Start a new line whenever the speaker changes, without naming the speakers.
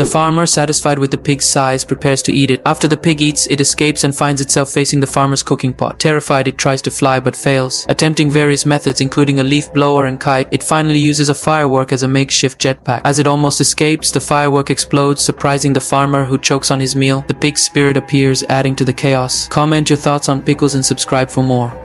The farmer, satisfied with the pig's size, prepares to eat it. After the pig eats, it escapes and finds itself facing the farmer's cooking pot. Terrified, it tries to fly but fails. Attempting various methods including a leaf blower and kite, it finally uses a firework as a makeshift jetpack. As it almost escapes, the firework explodes, surprising the farmer who chokes on his meal. The pig's spirit appears, adding to the chaos. Comment your thoughts on Pickles and subscribe for more.